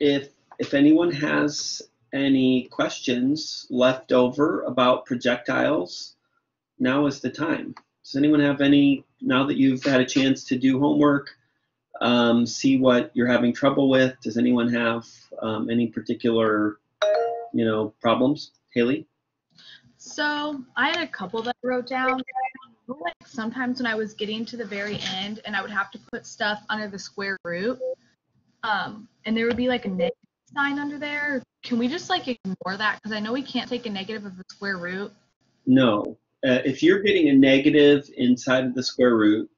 if if anyone has any questions left over about projectiles, now is the time. Does anyone have any, now that you've had a chance to do homework, um, see what you're having trouble with? Does anyone have um, any particular, you know, problems? Haley? So I had a couple that I wrote down. Like sometimes when I was getting to the very end and I would have to put stuff under the square root, um, and there would be like a negative sign under there. Can we just like ignore that? Because I know we can't take a negative of the square root. No. Uh, if you're getting a negative inside of the square root,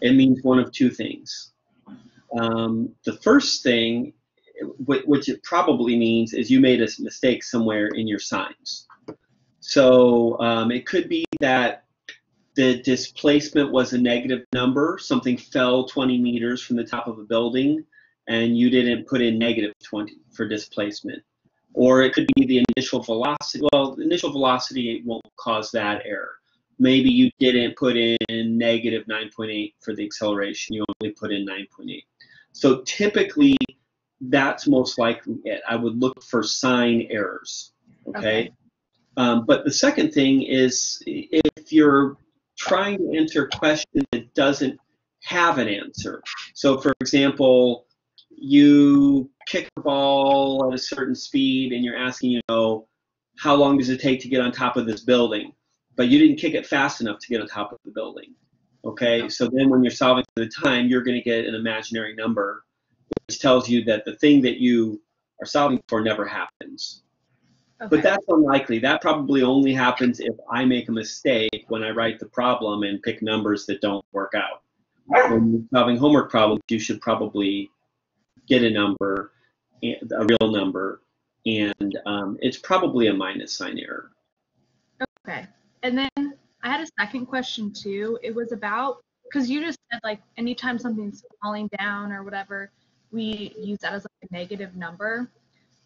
it means one of two things. Um, the first thing, which it probably means, is you made a mistake somewhere in your signs. So um, it could be that the displacement was a negative number, something fell 20 meters from the top of a building, and you didn't put in negative 20 for displacement. Or it could be the initial velocity. Well, the initial velocity won't cause that error. Maybe you didn't put in negative 9.8 for the acceleration. You only put in 9.8. So typically, that's most likely it. I would look for sign errors. Okay. okay. Um, but the second thing is if you're trying to answer a question that doesn't have an answer. So, for example, you kick the ball at a certain speed and you're asking, you know, how long does it take to get on top of this building? But you didn't kick it fast enough to get on top of the building. Okay, so then when you're solving for the time, you're going to get an imaginary number, which tells you that the thing that you are solving for never happens. Okay. But that's unlikely. That probably only happens if I make a mistake when I write the problem and pick numbers that don't work out. When you're solving homework problems, you should probably get a number, a real number, and um, it's probably a minus sign error. Okay. And then I had a second question too. It was about because you just said like anytime something's falling down or whatever, we use that as like a negative number.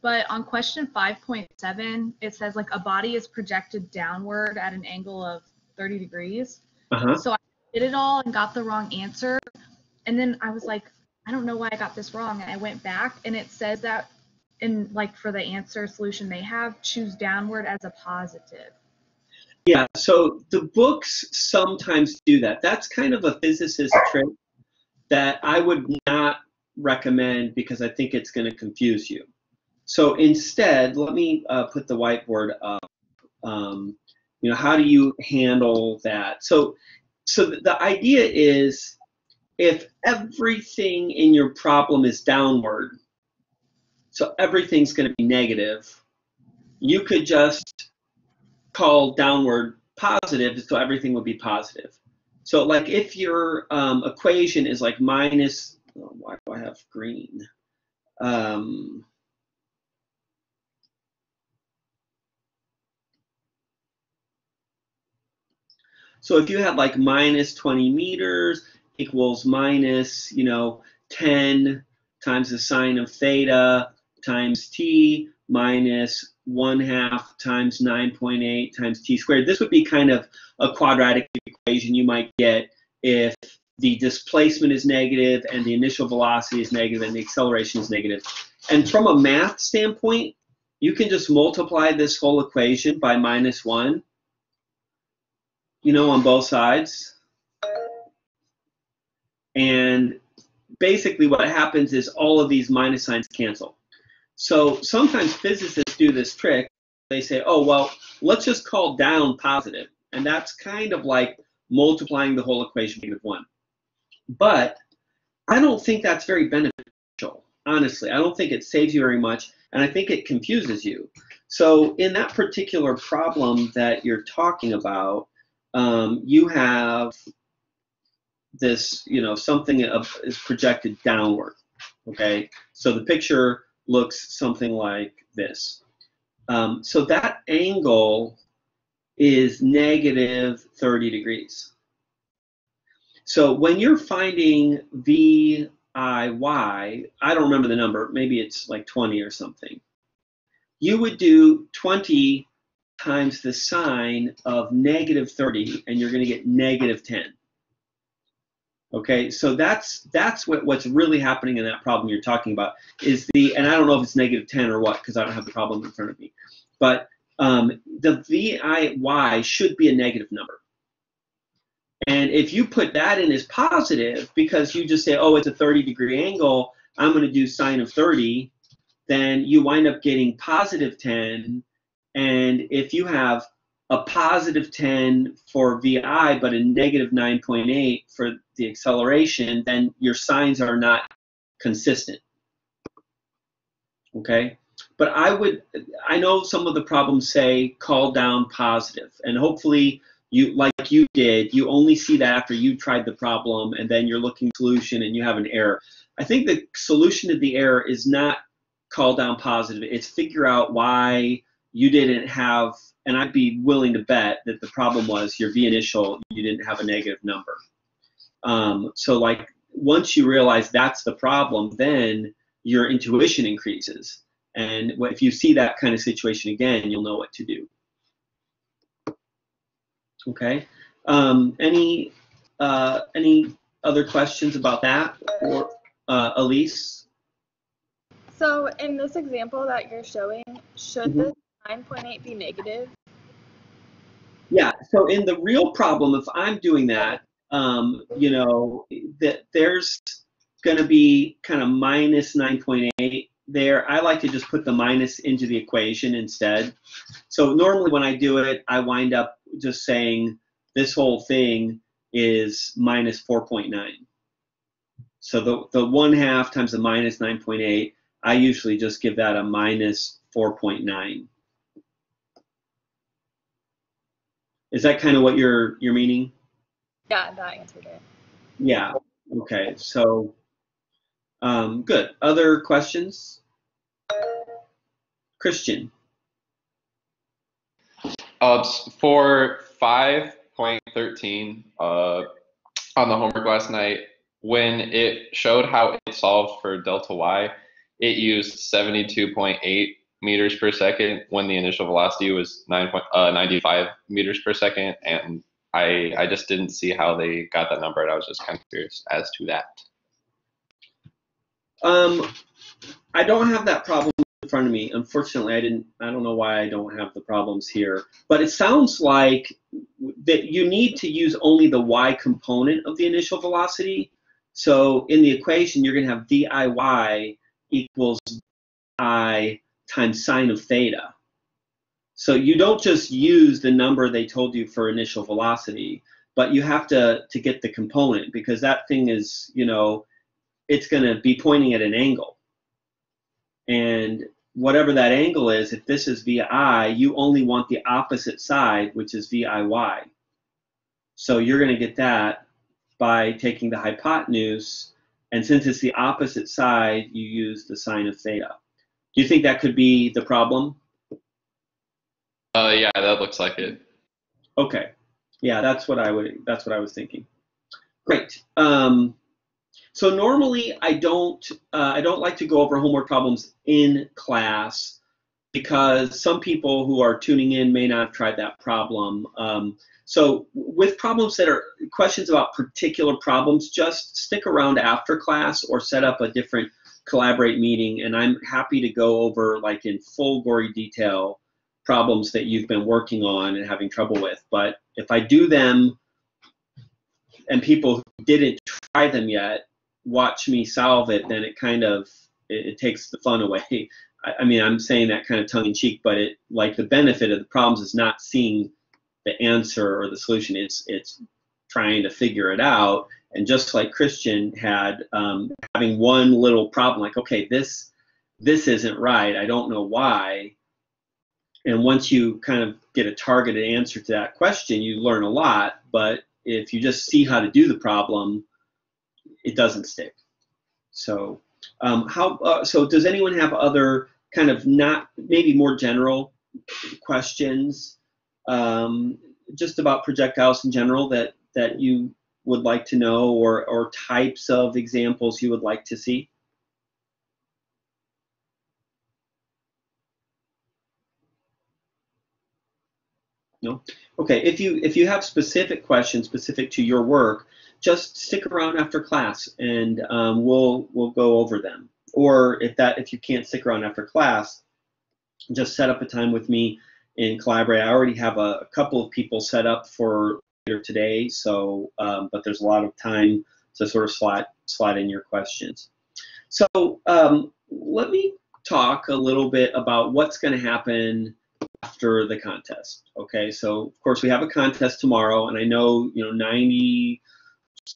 But on question 5.7, it says like a body is projected downward at an angle of 30 degrees. Uh-huh. So I did it all and got the wrong answer. And then I was like, I don't know why I got this wrong. And I went back and it says that in like for the answer solution they have, choose downward as a positive. Yeah, so the books sometimes do that. That's kind of a physicist trick that I would not recommend because I think it's going to confuse you. So instead, let me uh, put the whiteboard up. Um, you know, how do you handle that? So, so the idea is if everything in your problem is downward, so everything's going to be negative, you could just call downward positive, so everything would be positive. So like if your um, equation is like minus, oh, why do I have green? Um, so if you had like minus 20 meters equals minus, you know, 10 times the sine of theta times t minus 1 half times 9.8 times t squared. This would be kind of a quadratic equation you might get if the displacement is negative and the initial velocity is negative and the acceleration is negative. And from a math standpoint, you can just multiply this whole equation by minus 1, you know, on both sides. And basically what happens is all of these minus signs cancel. So sometimes physicists do this trick. They say, oh, well, let's just call down positive. And that's kind of like multiplying the whole equation with 1. But I don't think that's very beneficial, honestly. I don't think it saves you very much, and I think it confuses you. So in that particular problem that you're talking about, um, you have this, you know, something is projected downward, okay? So the picture looks something like this. Um, so that angle is negative 30 degrees. So when you're finding VIY, I don't remember the number, maybe it's like 20 or something, you would do 20 times the sine of negative 30 and you're going to get negative 10. Okay, so that's that's what, what's really happening in that problem you're talking about is the and I don't know if it's negative 10 or what because I don't have the problem in front of me, but um, the VIY should be a negative number. And if you put that in as positive because you just say, oh, it's a 30 degree angle, I'm going to do sine of 30, then you wind up getting positive 10. And if you have a positive 10 for VI, but a negative 9.8 for the acceleration, then your signs are not consistent. Okay? But I would, I know some of the problems say call down positive, and hopefully you, like you did, you only see that after you tried the problem and then you're looking solution and you have an error. I think the solution to the error is not call down positive, it's figure out why you didn't have and I'd be willing to bet that the problem was your V initial, you didn't have a negative number. Um, so like once you realize that's the problem, then your intuition increases. And if you see that kind of situation again, you'll know what to do. Okay. Um, any uh, any other questions about that, or uh, Elise? So in this example that you're showing, should mm -hmm. the 9.8 be negative? Yeah, so in the real problem, if I'm doing that, um, you know, that there's going to be kind of minus 9.8 there. I like to just put the minus into the equation instead. So normally when I do it, I wind up just saying this whole thing is minus 4.9. So the, the 1 half times the minus 9.8, I usually just give that a minus 4.9. Is that kind of what you're you're meaning? Yeah, that answered it. Yeah. Okay. So, um, good. Other questions? Christian. Uh, for 5.13 uh, on the homework last night, when it showed how it solved for delta y, it used 72.8 meters per second when the initial velocity was 9 uh, 95 meters per second. And I, I just didn't see how they got that number. And I was just kind of curious as to that. Um, I don't have that problem in front of me. Unfortunately, I didn't. I don't know why I don't have the problems here. But it sounds like that you need to use only the y component of the initial velocity. So in the equation, you're going to have VIY equals I times sine of theta. So you don't just use the number they told you for initial velocity, but you have to, to get the component because that thing is, you know, it's going to be pointing at an angle. And whatever that angle is, if this is VI, you only want the opposite side, which is VIY. So you're going to get that by taking the hypotenuse, and since it's the opposite side, you use the sine of theta. Do you think that could be the problem? Uh, yeah, that looks like it. Okay, yeah, that's what I would. That's what I was thinking. Great. Um, so normally I don't. Uh, I don't like to go over homework problems in class because some people who are tuning in may not have tried that problem. Um, so with problems that are questions about particular problems, just stick around after class or set up a different collaborate meeting, and I'm happy to go over like in full gory detail problems that you've been working on and having trouble with. But if I do them and people who didn't try them yet watch me solve it, then it kind of it, it takes the fun away. I, I mean, I'm saying that kind of tongue in cheek, but it like the benefit of the problems is not seeing the answer or the solution. It's it's trying to figure it out and just like Christian had um, having one little problem, like okay, this this isn't right. I don't know why. And once you kind of get a targeted answer to that question, you learn a lot. But if you just see how to do the problem, it doesn't stick. So um, how? Uh, so does anyone have other kind of not maybe more general questions um, just about projectiles in general that that you would like to know or, or types of examples you would like to see? No. Okay. If you if you have specific questions specific to your work, just stick around after class, and um, we'll we'll go over them. Or if that if you can't stick around after class, just set up a time with me in Collaborate. I already have a, a couple of people set up for later today, so um, but there's a lot of time to sort of slide slide in your questions. So um, let me talk a little bit about what's going to happen after the contest. Okay, so of course we have a contest tomorrow, and I know you know 90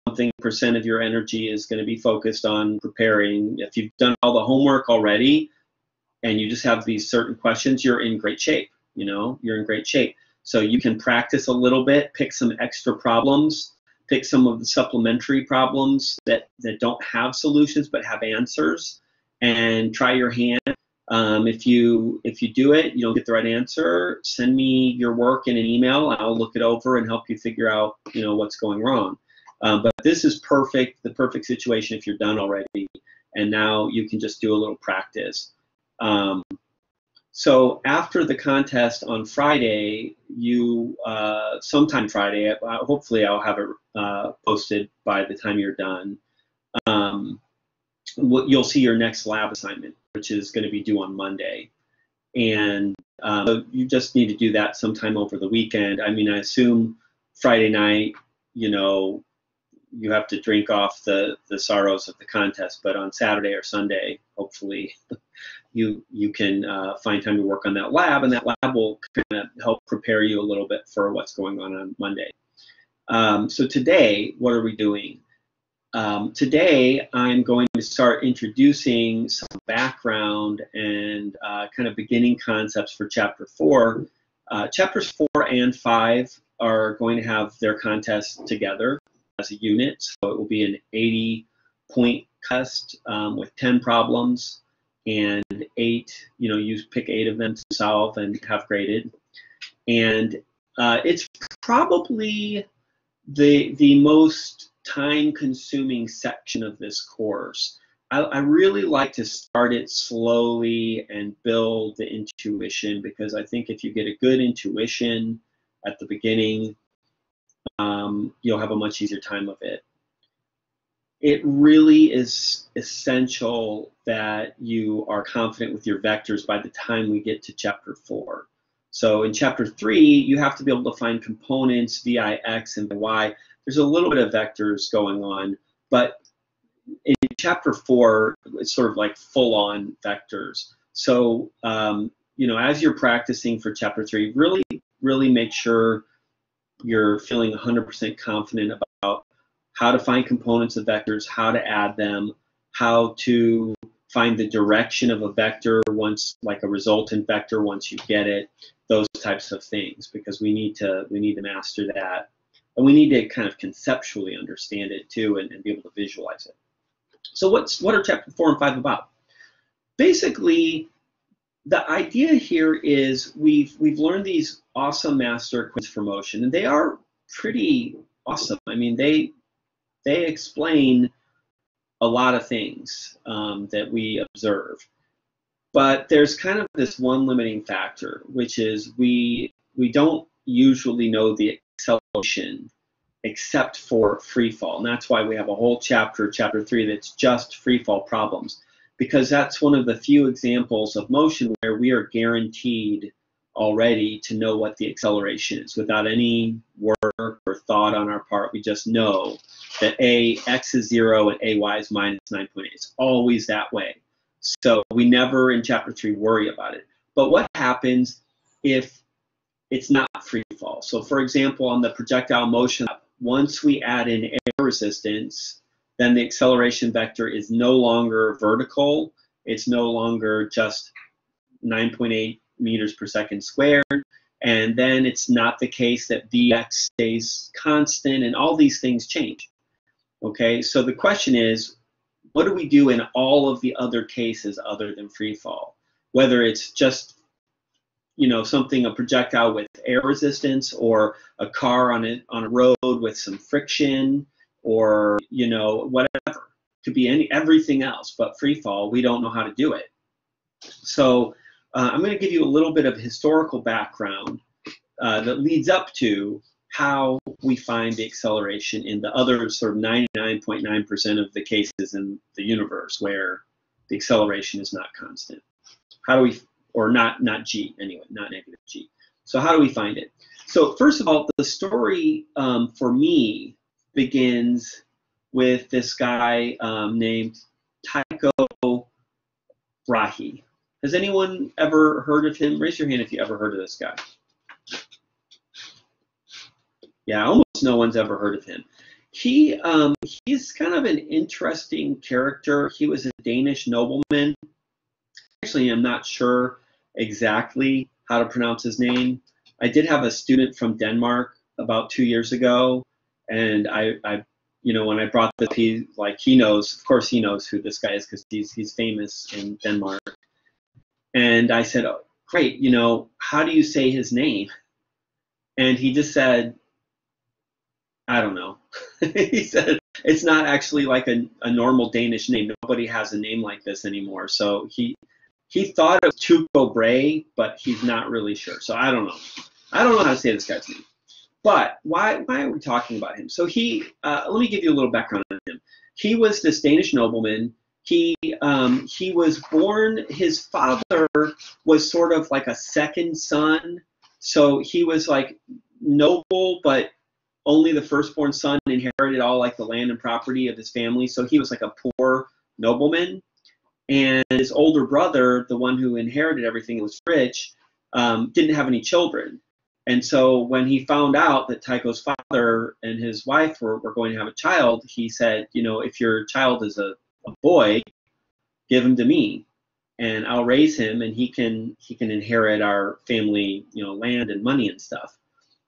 something percent of your energy is going to be focused on preparing. If you've done all the homework already, and you just have these certain questions, you're in great shape. You know, you're in great shape. So you can practice a little bit, pick some extra problems, pick some of the supplementary problems that that don't have solutions but have answers, and try your hand um, if you if you do it, you don't get the right answer. Send me your work in an email. I'll look it over and help you figure out you know what's going wrong. Um, but this is perfect, the perfect situation if you're done already, and now you can just do a little practice. Um, so after the contest on Friday, you uh, sometime Friday, uh, hopefully I'll have it uh, posted by the time you're done. Um, you'll see your next lab assignment which is going to be due on Monday. And um, you just need to do that sometime over the weekend. I mean, I assume Friday night, you know, you have to drink off the, the sorrows of the contest, but on Saturday or Sunday, hopefully, you you can uh, find time to work on that lab, and that lab will kind of help prepare you a little bit for what's going on on Monday. Um, so today, what are we doing? Um, today, I'm going to start introducing some background and uh, kind of beginning concepts for Chapter 4. Uh, chapters 4 and 5 are going to have their contests together as a unit, so it will be an 80 point test um, with 10 problems and eight, you know, you pick eight of them to solve and have graded. And uh, it's probably the, the most time consuming section of this course. I, I, really like to start it slowly and build the intuition because I think if you get a good intuition at the beginning, um, you'll have a much easier time of it. It really is essential that you are confident with your vectors by the time we get to chapter four. So in chapter three, you have to be able to find components, vi, x, and y there's a little bit of vectors going on, but in chapter four, it's sort of like full on vectors. So, um, you know, as you're practicing for chapter three, really, really make sure you're feeling 100% confident about how to find components of vectors, how to add them, how to find the direction of a vector once, like a resultant vector once you get it, those types of things, because we need to we need to master that and we need to kind of conceptually understand it too and, and be able to visualize it. So what's what are chapter four and five about? Basically, the idea here is we've we've learned these awesome master equations for motion, and they are pretty awesome. I mean, they they explain a lot of things um, that we observe, but there's kind of this one limiting factor, which is we we don't usually know the acceleration except for free fall. And that's why we have a whole chapter, chapter three, that's just free fall problems, because that's one of the few examples of motion where we are guaranteed already to know what the acceleration is without any work or thought on our part. We just know that a x is zero and ay is minus 9.8. It's always that way. So we never in chapter three worry about it. But what happens if it's not free fall. So for example, on the projectile motion, once we add in air resistance, then the acceleration vector is no longer vertical. It's no longer just 9.8 meters per second squared. And then it's not the case that Vx stays constant and all these things change. Okay, so the question is, what do we do in all of the other cases other than free fall? Whether it's just you know something a projectile with air resistance or a car on a on a road with some friction or you know whatever could be any everything else but free fall we don't know how to do it so uh, i'm going to give you a little bit of historical background uh, that leads up to how we find the acceleration in the other sort of 99.9% of the cases in the universe where the acceleration is not constant. How do we, or not not g anyway, not negative g. So how do we find it? So first of all, the story um, for me begins with this guy um, named Tycho Brahe. Has anyone ever heard of him? Raise your hand if you ever heard of this guy. Yeah, almost no one's ever heard of him. He um, he's kind of an interesting character. He was a Danish nobleman. Actually, I'm not sure exactly how to pronounce his name. I did have a student from Denmark about two years ago, and I, I you know, when I brought this, he like he knows, of course, he knows who this guy is because he's he's famous in Denmark. And I said, oh, great, you know, how do you say his name? And he just said, I don't know. he said it's not actually like a, a normal Danish name. Nobody has a name like this anymore. So he he thought of Tycho Brahe, but he's not really sure. So I don't know. I don't know how to say this guy's name. But why why are we talking about him? So he uh, let me give you a little background on him. He was this Danish nobleman. He um, he was born. His father was sort of like a second son. So he was like noble, but only the firstborn son inherited all like the land and property of his family. So he was like a poor nobleman. And his older brother, the one who inherited everything, was rich, um, didn't have any children. And so when he found out that Tycho's father and his wife were, were going to have a child, he said, you know, if your child is a, a boy, give him to me and I'll raise him and he can he can inherit our family, you know, land and money and stuff.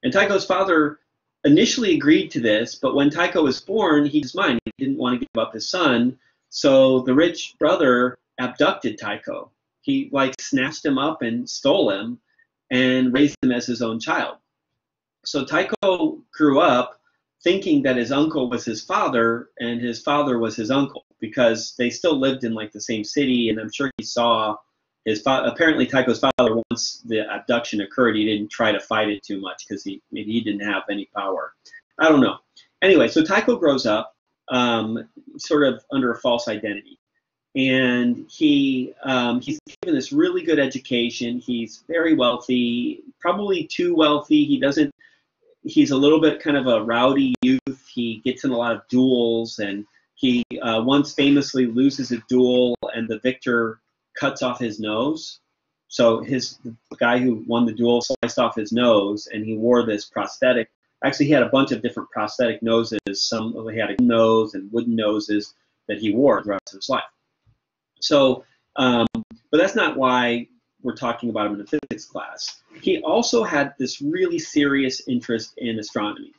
And Tycho's father initially agreed to this, but when Tycho was born, he was mine. He didn't want to give up his son. So the rich brother abducted Tycho. He like snatched him up and stole him and raised him as his own child. So Tycho grew up thinking that his uncle was his father and his father was his uncle because they still lived in like the same city and I'm sure he saw his father apparently Tycho's father once the abduction occurred he didn't try to fight it too much because he maybe he didn't have any power I don't know anyway so Tycho grows up um, sort of under a false identity and he um, he's given this really good education. He's very wealthy, probably too wealthy. He doesn't. He's a little bit kind of a rowdy youth. He gets in a lot of duels, and he uh, once famously loses a duel, and the victor cuts off his nose. So his the guy who won the duel sliced off his nose, and he wore this prosthetic. Actually, he had a bunch of different prosthetic noses. Some he had a nose and wooden noses that he wore throughout his life. So, um, but that's not why we're talking about him in a physics class. He also had this really serious interest in astronomy.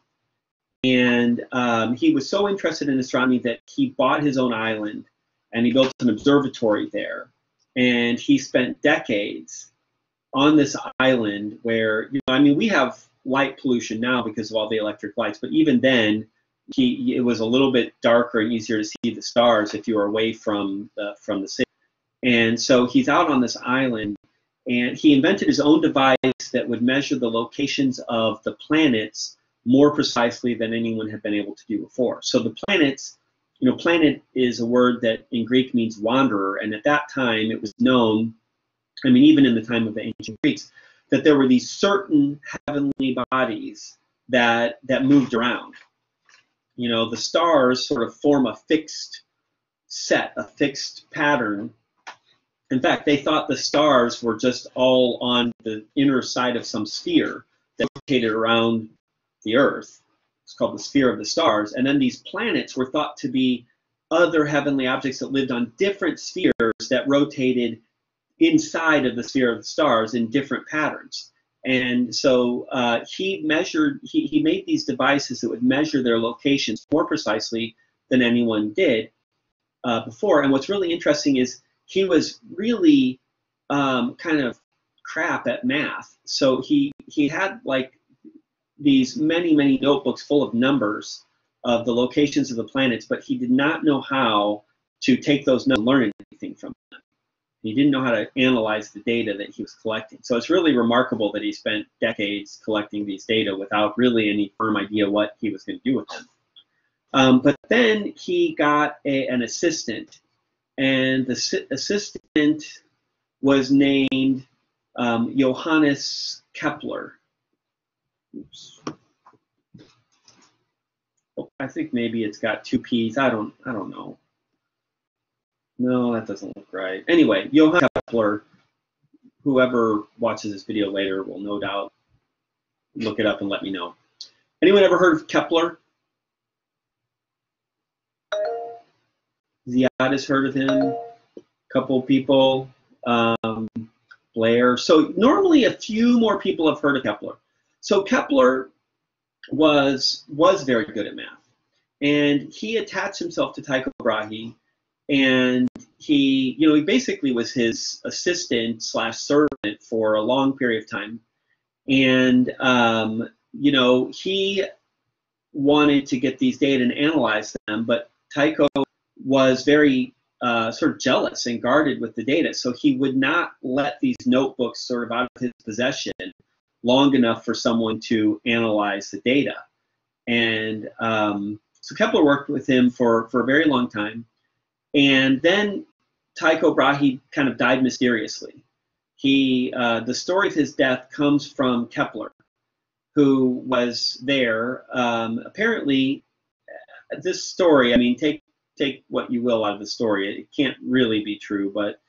And um, he was so interested in astronomy that he bought his own island and he built an observatory there. And he spent decades on this island where, you know, I mean, we have light pollution now because of all the electric lights, but even then, he it was a little bit darker and easier to see the stars if you were away from the from the city. And so he's out on this island, and he invented his own device that would measure the locations of the planets more precisely than anyone had been able to do before. So the planets, you know, planet is a word that in Greek means wanderer, and at that time it was known, I mean, even in the time of the ancient Greeks, that there were these certain heavenly bodies that that moved around you know, the stars sort of form a fixed set, a fixed pattern. In fact, they thought the stars were just all on the inner side of some sphere that rotated around the Earth. It's called the sphere of the stars. And then these planets were thought to be other heavenly objects that lived on different spheres that rotated inside of the sphere of the stars in different patterns. And so uh, he measured, he, he made these devices that would measure their locations more precisely than anyone did uh, before. And what's really interesting is he was really um, kind of crap at math. So he, he had like these many, many notebooks full of numbers of the locations of the planets, but he did not know how to take those numbers and learn anything from them. He didn't know how to analyze the data that he was collecting. So it's really remarkable that he spent decades collecting these data without really any firm idea what he was going to do with them. Um, but then he got a, an assistant, and the assistant was named um, Johannes Kepler. Oops. I think maybe it's got two P's. I don't. I don't know. No, that doesn't look right. Anyway, Johann Kepler, whoever watches this video later will no doubt look it up and let me know. Anyone ever heard of Kepler? Ziad has heard of him. A couple people. Um, Blair. So normally a few more people have heard of Kepler. So Kepler was was very good at math, and he attached himself to Tycho Brahe and he, you know, he basically was his assistant slash servant for a long period of time, and um, you know, he wanted to get these data and analyze them, but Tycho was very uh, sort of jealous and guarded with the data, so he would not let these notebooks sort of out of his possession long enough for someone to analyze the data. And um, so Kepler worked with him for, for a very long time. And then Tycho Brahe kind of died mysteriously. He, uh, the story of his death comes from Kepler, who was there. Um, apparently, uh, this story, I mean, take take what you will out of the story. It can't really be true, but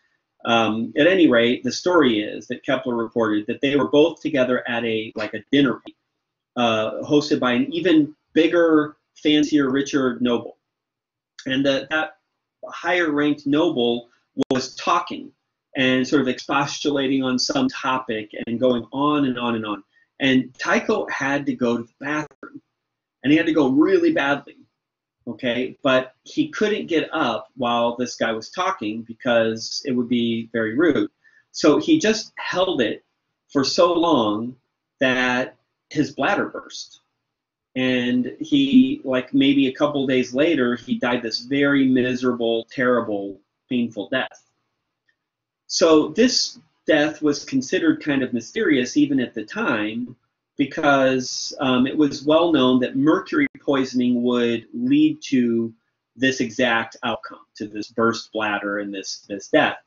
um, at any rate, the story is that Kepler reported that they were both together at a like a dinner uh, hosted by an even bigger, fancier, richer noble, and that that higher ranked noble was talking and sort of expostulating on some topic and going on and on and on. And Tycho had to go to the bathroom, and he had to go really badly. Okay, but he couldn't get up while this guy was talking because it would be very rude. So he just held it for so long that his bladder burst. And he like maybe a couple days later he died this very miserable terrible painful death. So this death was considered kind of mysterious even at the time because um, it was well known that mercury poisoning would lead to this exact outcome to this burst bladder and this this death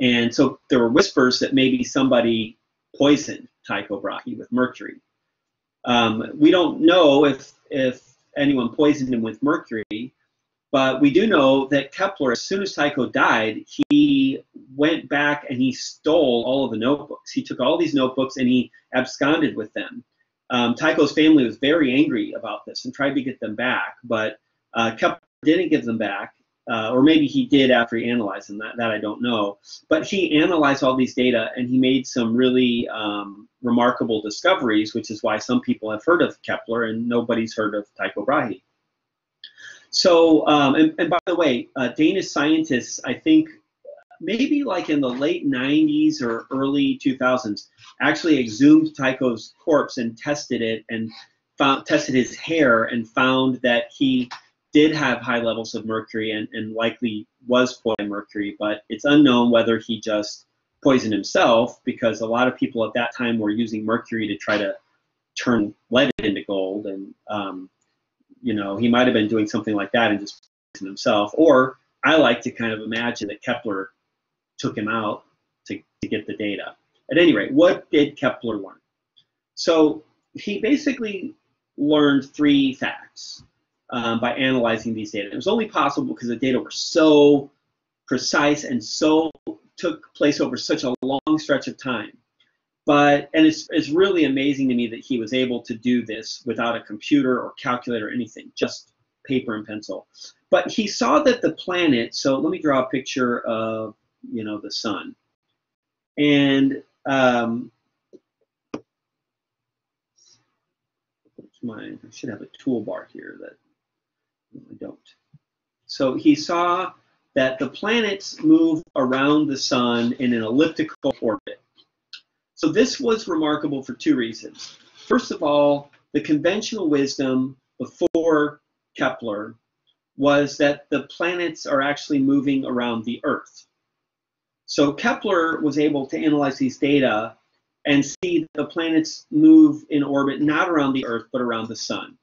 and so there were whispers that maybe somebody poisoned tycho brahe with mercury um, we don't know if if anyone poisoned him with mercury, but we do know that Kepler, as soon as Tycho died, he went back and he stole all of the notebooks. He took all these notebooks and he absconded with them. Um, Tycho's family was very angry about this and tried to get them back, but uh, Kepler didn't give them back uh, or maybe he did after he analyzed them. That, that I don't know. But he analyzed all these data and he made some really um, remarkable discoveries, which is why some people have heard of Kepler and nobody's heard of Tycho Brahe. So, um, and, and, by the way, uh, Danish scientists, I think maybe like in the late 90s or early 2000s, actually exhumed Tycho's corpse and tested it and found, tested his hair and found that he did have high levels of mercury and, and likely was poisoned mercury, but it's unknown whether he just poisoned himself because a lot of people at that time were using mercury to try to turn lead into gold, and um, you know he might have been doing something like that and just poisoned himself. Or I like to kind of imagine that Kepler took him out to, to get the data. At any rate, what did Kepler learn? So he basically learned three facts um, by analyzing these data. It was only possible because the data were so precise and so took place over such a long stretch of time. But and it's it's really amazing to me that he was able to do this without a computer or calculator or anything, just paper and pencil. But he saw that the planet. So let me draw a picture of you know the sun, and um, my I should have a toolbar here that I don't. So he saw that the planets move around the sun in an elliptical orbit. So this was remarkable for two reasons. First of all, the conventional wisdom before Kepler was that the planets are actually moving around the Earth. So Kepler was able to analyze these data and see the planets move in orbit not around the Earth but around the Sun.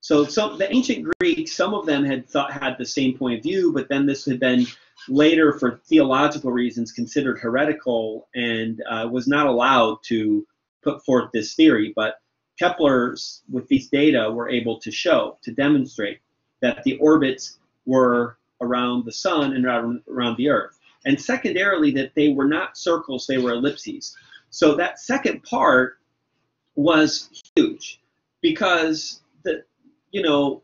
So some the ancient Greeks, some of them had thought had the same point of view, but then this had been later, for theological reasons, considered heretical and uh, was not allowed to put forth this theory. But Kepler's, with these data, were able to show, to demonstrate that the orbits were around the sun and around, around the Earth. And secondarily, that they were not circles, they were ellipses. So that second part was huge because the you know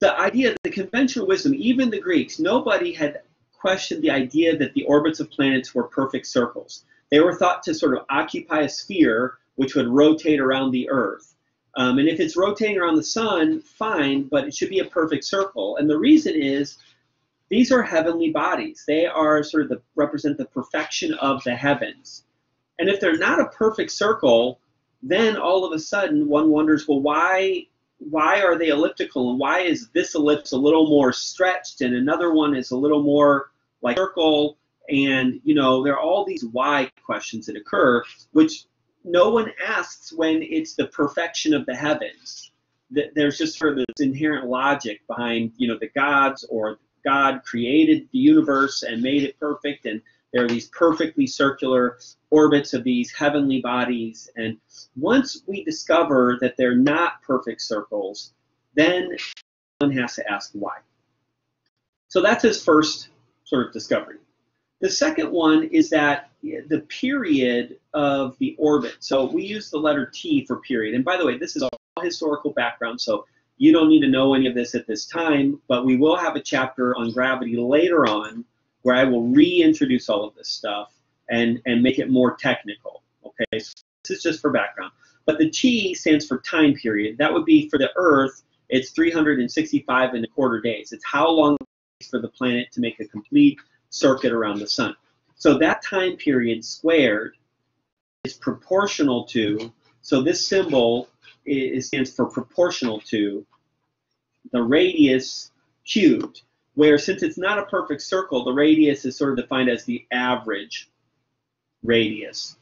the idea the conventional wisdom even the greeks nobody had questioned the idea that the orbits of planets were perfect circles. They were thought to sort of occupy a sphere which would rotate around the earth. Um, and if it's rotating around the sun fine but it should be a perfect circle. And the reason is these are heavenly bodies. They are sort of the represent the perfection of the heavens. And if they're not a perfect circle then all of a sudden one wonders well why why are they elliptical? And why is this ellipse a little more stretched and another one is a little more like circle? And you know there are all these why questions that occur which no one asks when it's the perfection of the heavens. There's just sort of this inherent logic behind you know the gods or god created the universe and made it perfect and there are these perfectly circular orbits of these heavenly bodies. And once we discover that they're not perfect circles, then one has to ask why. So that's his first sort of discovery. The second one is that the period of the orbit. So we use the letter T for period. And by the way, this is all historical background, so you don't need to know any of this at this time, but we will have a chapter on gravity later on where I will reintroduce all of this stuff and, and make it more technical. Okay, so this is just for background. But the T stands for time period. That would be for the Earth, it's 365 and a quarter days. It's how long it takes for the planet to make a complete circuit around the sun. So that time period squared is proportional to, so this symbol is, stands for proportional to the radius cubed where since it's not a perfect circle, the radius is sort of defined as the average radius.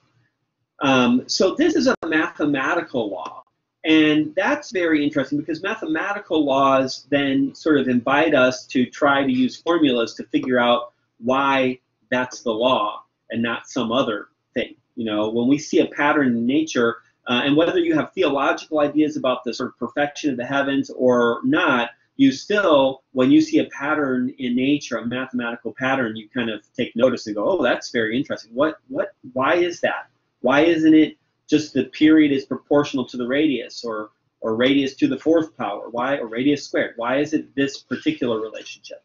Um, so this is a mathematical law. And that's very interesting because mathematical laws then sort of invite us to try to use formulas to figure out why that's the law and not some other thing. You know, when we see a pattern in nature, uh, and whether you have theological ideas about the sort of perfection of the heavens or not, you still, when you see a pattern in nature, a mathematical pattern, you kind of take notice and go, oh, that's very interesting. What, what, why is that? Why isn't it just the period is proportional to the radius or, or radius to the fourth power? Why, or radius squared? Why is it this particular relationship?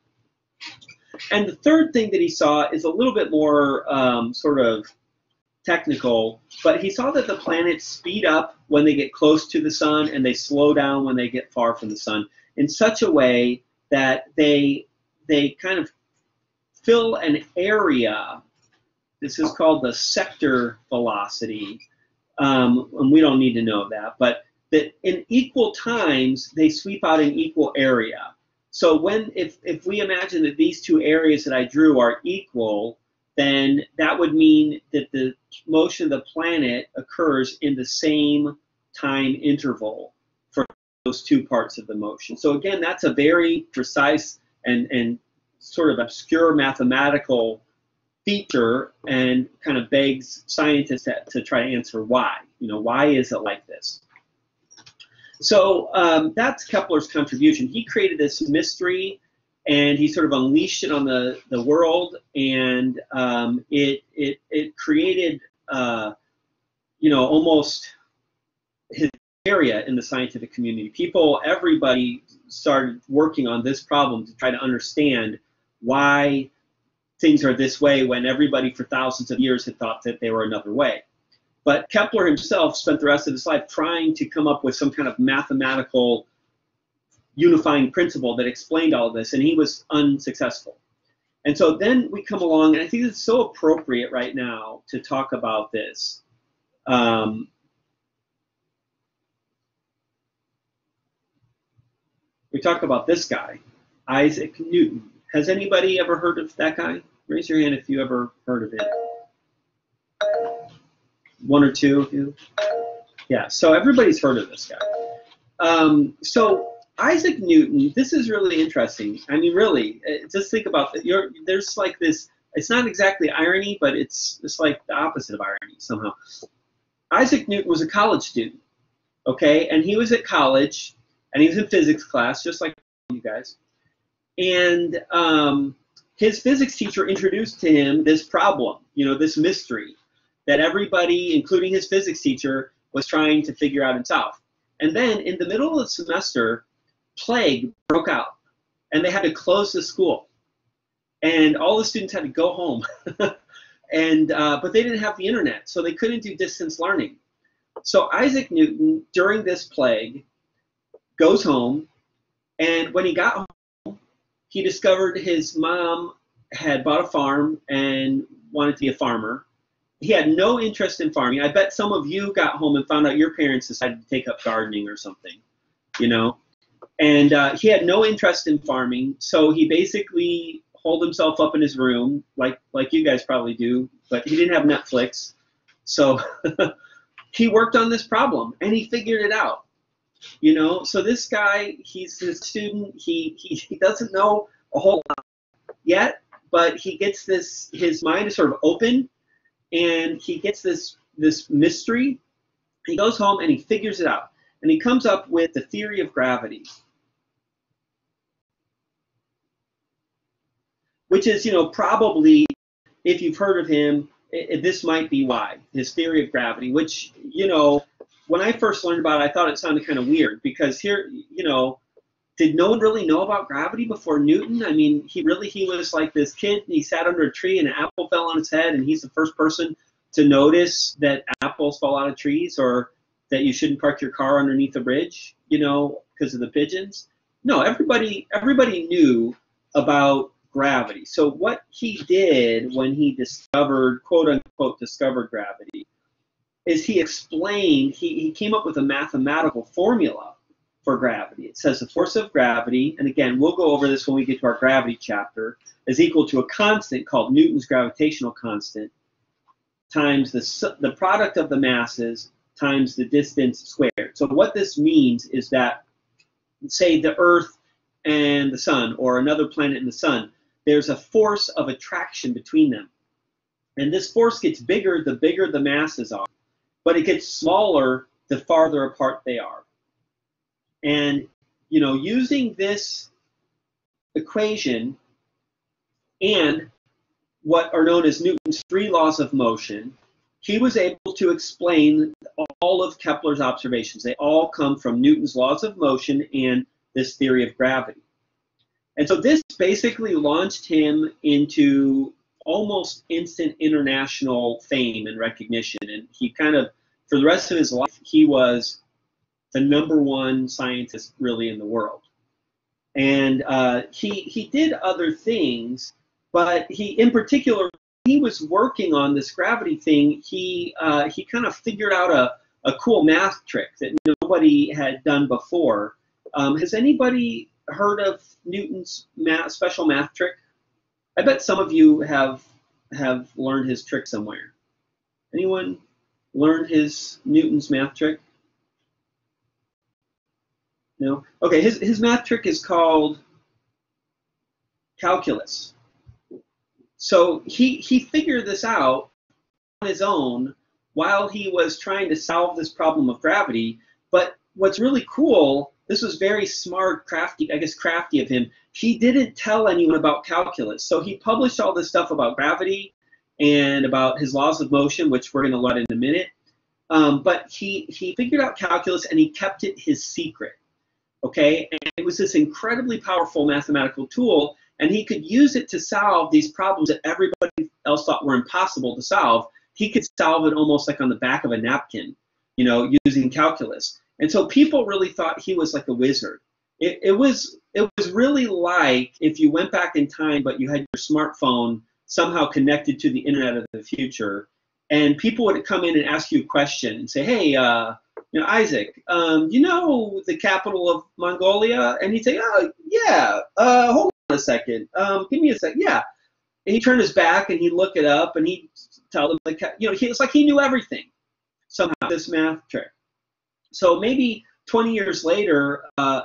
And the third thing that he saw is a little bit more um, sort of technical, but he saw that the planets speed up when they get close to the sun and they slow down when they get far from the sun in such a way that they they kind of fill an area. This is called the sector velocity, um, and we don't need to know that, but that in equal times they sweep out an equal area. So when if if we imagine that these two areas that I drew are equal, then that would mean that the motion of the planet occurs in the same time interval for those two parts of the motion. So again, that's a very precise and, and sort of obscure mathematical feature and kind of begs scientists to, to try to answer why. You know, why is it like this? So um, that's Kepler's contribution. He created this mystery and he sort of unleashed it on the, the world and um, it, it, it created, uh, you know, almost hysteria in the scientific community. People, everybody started working on this problem to try to understand why things are this way when everybody for thousands of years had thought that they were another way. But Kepler himself spent the rest of his life trying to come up with some kind of mathematical unifying principle that explained all of this, and he was unsuccessful. And so then we come along, and I think it's so appropriate right now to talk about this. Um, we talk about this guy, Isaac Newton. Has anybody ever heard of that guy? Raise your hand if you ever heard of it. One or two of you? Yeah, so everybody's heard of this guy. Um, so Isaac Newton, this is really interesting. I mean, really, uh, just think about that. There's like this, it's not exactly irony, but it's, it's like the opposite of irony somehow. Isaac Newton was a college student, okay? And he was at college, and he was in physics class, just like you guys. And um, his physics teacher introduced to him this problem, you know, this mystery that everybody, including his physics teacher, was trying to figure out solve. And then in the middle of the semester, plague broke out, and they had to close the school, and all the students had to go home. and uh, but they didn't have the internet, so they couldn't do distance learning. So Isaac Newton, during this plague, goes home, and when he got home, he discovered his mom had bought a farm and wanted to be a farmer. He had no interest in farming. I bet some of you got home and found out your parents decided to take up gardening or something, you know. And uh, he had no interest in farming, so he basically holed himself up in his room, like like you guys probably do. But he didn't have Netflix, so he worked on this problem and he figured it out. You know, so this guy, he's a student. He he, he doesn't know a whole lot yet, but he gets this. His mind is sort of open, and he gets this this mystery. He goes home and he figures it out, and he comes up with the theory of gravity. Which is, you know, probably, if you've heard of him, it, this might be why his theory of gravity. Which, you know, when I first learned about it, I thought it sounded kind of weird because here, you know, did no one really know about gravity before Newton? I mean, he really he was like this kid. and he sat under a tree and an apple fell on his head, and he's the first person to notice that apples fall out of trees or that you shouldn't park your car underneath a bridge, you know, because of the pigeons. No, everybody everybody knew about gravity. So what he did when he discovered, quote unquote, discovered gravity, is he explained, he, he came up with a mathematical formula for gravity. It says the force of gravity, and again, we'll go over this when we get to our gravity chapter, is equal to a constant called Newton's gravitational constant times the, the product of the masses times the distance squared. So what this means is that, say, the Earth and the Sun, or another planet and the Sun, there's a force of attraction between them. And this force gets bigger the bigger the masses are, but it gets smaller the farther apart they are. And, you know, using this equation and what are known as Newton's three laws of motion, he was able to explain all of Kepler's observations. They all come from Newton's laws of motion and this theory of gravity. And so this basically launched him into almost instant international fame and recognition. And he kind of, for the rest of his life, he was the number one scientist really in the world. And uh, he he did other things, but he, in particular, he was working on this gravity thing. He uh, he kind of figured out a, a cool math trick that nobody had done before. Um, has anybody heard of Newton's math, special math trick? I bet some of you have have learned his trick somewhere. Anyone learned his Newton's math trick? No? Okay, his, his math trick is called calculus. So he, he figured this out on his own while he was trying to solve this problem of gravity. But what's really cool this was very smart, crafty, I guess crafty of him. He didn't tell anyone about calculus. So he published all this stuff about gravity and about his laws of motion, which we're going to learn in a minute. Um, but he, he figured out calculus and he kept it his secret. Okay, and it was this incredibly powerful mathematical tool, and he could use it to solve these problems that everybody else thought were impossible to solve. He could solve it almost like on the back of a napkin, you know, using calculus. And so people really thought he was like a wizard. It, it was it was really like if you went back in time, but you had your smartphone somehow connected to the internet of the future, and people would come in and ask you a question and say, "Hey, uh, you know, Isaac, um, you know the capital of Mongolia?" And he'd say, "Oh, yeah. Uh, hold on a second. Um, give me a sec. Yeah." And he turned his back and he'd look it up and he'd tell them the you know he, it's like he knew everything somehow this math trick. So maybe 20 years later, uh,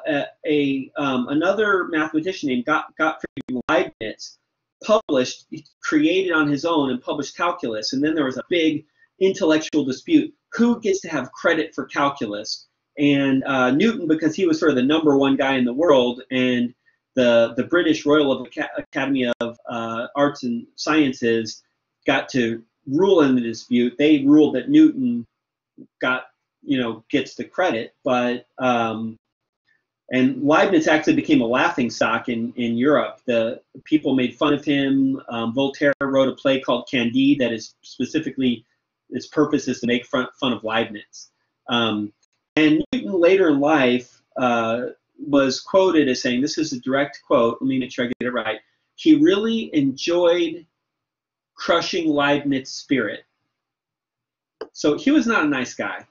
a, um, another mathematician named Gottfried Leibniz published, created on his own and published calculus, and then there was a big intellectual dispute: who gets to have credit for calculus? And uh, Newton, because he was sort of the number one guy in the world, and the the British Royal Academy of uh, Arts and Sciences got to rule in the dispute. They ruled that Newton got you know gets the credit, but um, and Leibniz actually became a laughing stock in in Europe. The people made fun of him. Um, Voltaire wrote a play called Candide that is specifically its purpose is to make fun, fun of Leibniz. Um, and Newton later in life uh, was quoted as saying, this is a direct quote, let me make sure I get it right. He really enjoyed crushing Leibniz's spirit. So he was not a nice guy.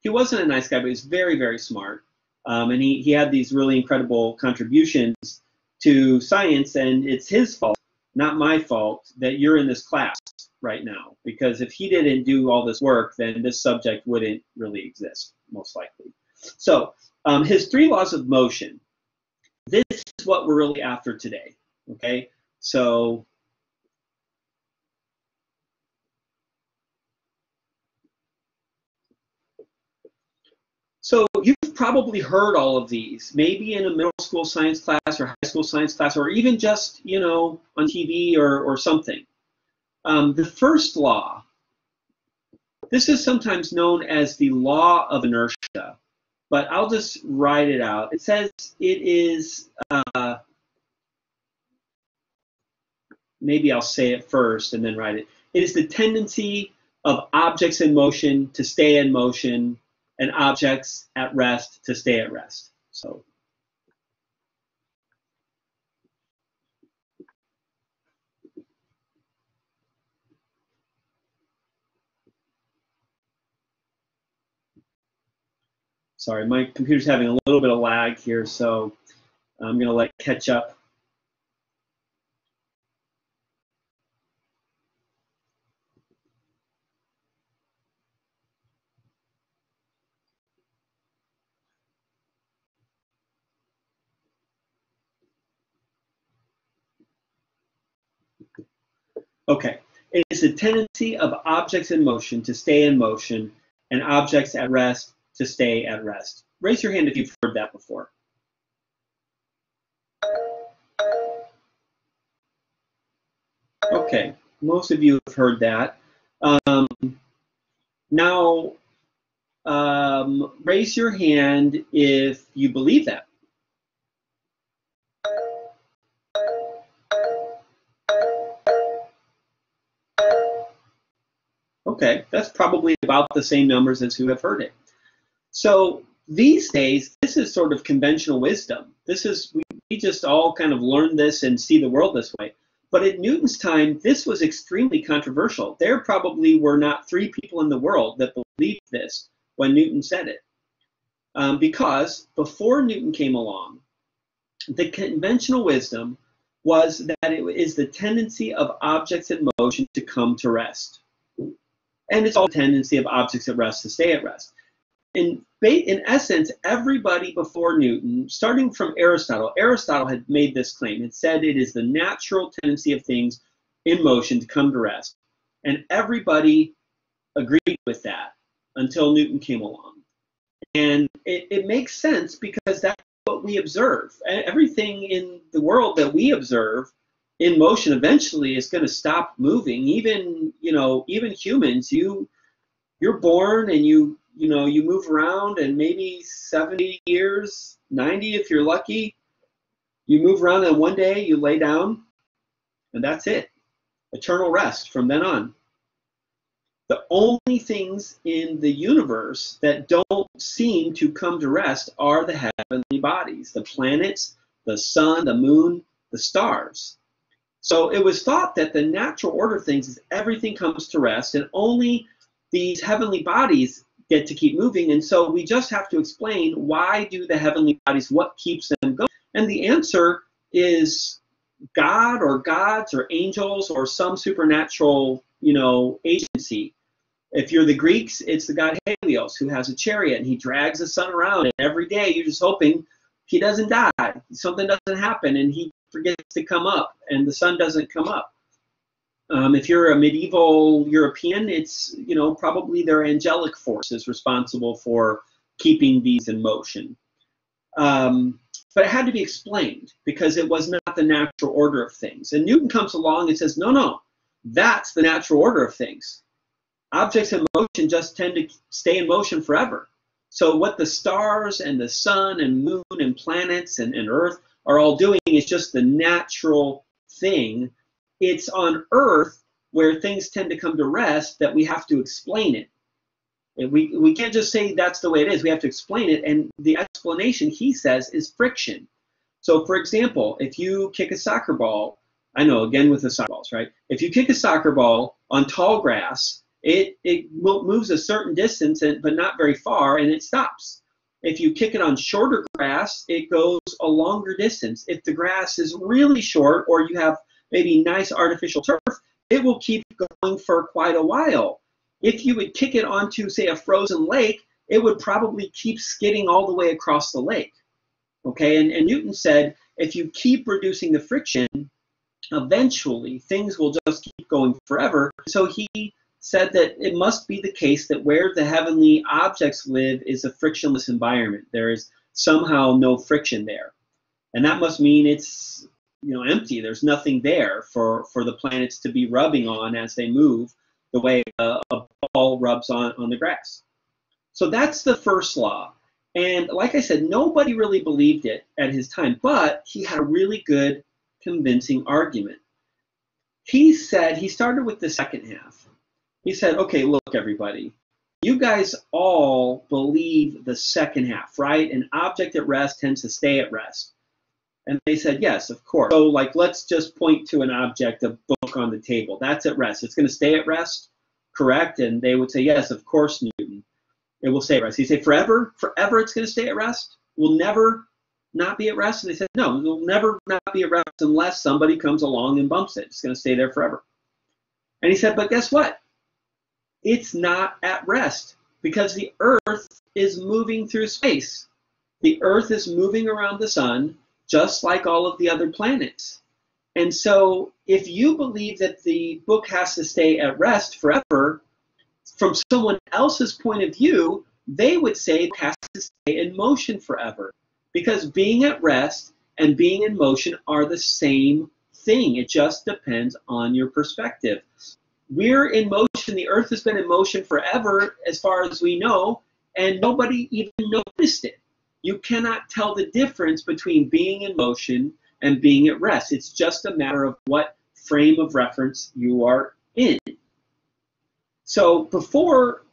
He wasn't a nice guy, but he was very, very smart. Um, and he, he had these really incredible contributions to science, and it's his fault, not my fault, that you're in this class right now. Because if he didn't do all this work, then this subject wouldn't really exist, most likely. So um, his three laws of motion. This is what we're really after today. Okay, so So you've probably heard all of these, maybe in a middle school science class or high school science class, or even just you know on TV or or something. Um, the first law. This is sometimes known as the law of inertia but I'll just write it out. It says it is, uh, maybe I'll say it first and then write it. It is the tendency of objects in motion to stay in motion and objects at rest to stay at rest. So Sorry, my computer's having a little bit of lag here, so I'm going to let catch up. Okay, it is the tendency of objects in motion to stay in motion and objects at rest to stay at rest. Raise your hand if you've heard that before. Okay, most of you have heard that. Um, now, um, raise your hand if you believe that. Okay, that's probably about the same numbers as who have heard it. So these days, this is sort of conventional wisdom. This is, we, just all kind of learn this and see the world this way. But at Newton's time, this was extremely controversial. There probably were not three people in the world that believed this when Newton said it. Um, because before Newton came along, the conventional wisdom was that it is the tendency of objects in motion to come to rest. And it's all the tendency of objects at rest to stay at rest in in essence, everybody before Newton, starting from Aristotle, Aristotle had made this claim. It said it is the natural tendency of things in motion to come to rest. And everybody agreed with that until Newton came along. And it, it makes sense because that's what we observe. Everything in the world that we observe in motion eventually is going to stop moving. Even, you know, even humans, you you're born and you you know, you move around and maybe 70 years, 90 if you're lucky, you move around and one day you lay down and that's it. Eternal rest from then on. The only things in the universe that don't seem to come to rest are the heavenly bodies, the planets, the sun, the moon, the stars. So it was thought that the natural order of things is everything comes to rest and only these heavenly bodies get to keep moving. And so we just have to explain why do the heavenly bodies, what keeps them going? And the answer is God or gods or angels or some supernatural, you know, agency. If you're the Greeks, it's the god Helios who has a chariot and he drags the sun around. And every day you're just hoping he doesn't die, something doesn't happen, and he forgets to come up, and the sun doesn't come up. Um, if you're a medieval European, it's you know probably their angelic forces responsible for keeping these in motion. Um, but it had to be explained because it was not the natural order of things. And Newton comes along and says, no, no, that's the natural order of things. Objects in motion just tend to stay in motion forever. So what the stars and the sun and moon and planets and, and Earth are all doing is just the natural thing. It's on Earth where things tend to come to rest that we have to explain it. And we, we can't just say that's the way it is. We have to explain it. And the explanation, he says, is friction. So, for example, if you kick a soccer ball, I know, again with the soccer balls, right? If you kick a soccer ball on tall grass, it, it moves a certain distance, and, but not very far, and it stops. If you kick it on shorter grass, it goes a longer distance. If the grass is really short, or you have maybe nice artificial turf, it will keep going for quite a while. If you would kick it onto, say, a frozen lake, it would probably keep skidding all the way across the lake. Okay, and, and Newton said if you keep reducing the friction, eventually things will just keep going forever. So he said that it must be the case that where the heavenly objects live is a frictionless environment. There is somehow no friction there. And that must mean it's you know empty. There's nothing there for, for the planets to be rubbing on as they move the way a, a ball rubs on, on the grass. So that's the first law. And like I said, nobody really believed it at his time, but he had a really good, convincing argument. He said, he started with the second half. He said, okay, look, everybody, you guys all believe the second half, right? An object at rest tends to stay at rest. And they said, yes, of course. So, like, let's just point to an object, a book on the table. That's at rest. It's going to stay at rest, correct? And they would say, yes, of course, Newton. It will stay at rest. He say, forever? Forever it's going to stay at rest? Will never not be at rest? And they said, no, it will never not be at rest unless somebody comes along and bumps it. It's going to stay there forever. And he said, but guess what? It's not at rest because the Earth is moving through space. The Earth is moving around the sun just like all of the other planets. And so, if you believe that the book has to stay at rest forever, from someone else's point of view, they would say it has to stay in motion forever. Because being at rest and being in motion are the same thing. It just depends on your perspective. We're in motion, the earth has been in motion forever, as far as we know, and nobody even noticed it you cannot tell the difference between being in motion and being at rest. It's just a matter of what frame of reference you are in. So before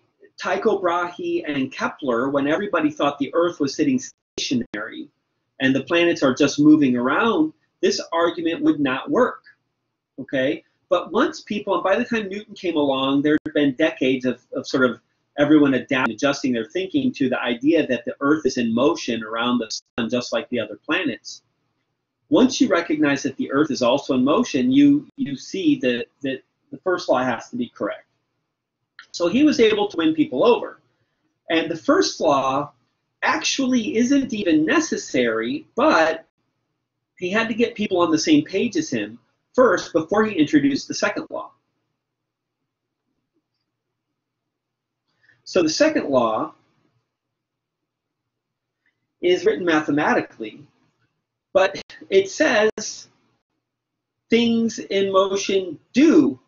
Tycho Brahe and Kepler, when everybody thought the Earth was sitting stationary and the planets are just moving around, this argument would not work. Okay? But once people, and by the time Newton came along, there had been decades of, of sort of everyone adapting, adjusting their thinking to the idea that the Earth is in motion around the sun, just like the other planets. Once you recognize that the Earth is also in motion, you you see that that the first law has to be correct. So he was able to win people over, and the first law actually isn't even necessary, but he had to get people on the same page as him first before he introduced the second law. So the second law is written mathematically, but it says things in motion do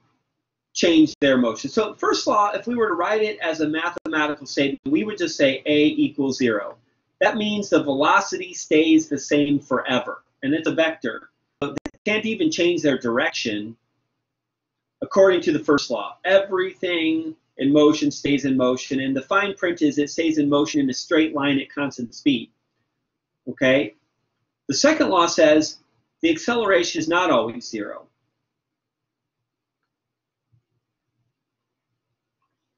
change their motion. So first law, if we were to write it as a mathematical statement, we would just say A equals zero. That means the velocity stays the same forever, and it's a vector. Can't even change their direction according to the first law. Everything in motion stays in motion. And the fine print is it stays in motion in a straight line at constant speed. Okay? The second law says the acceleration is not always zero.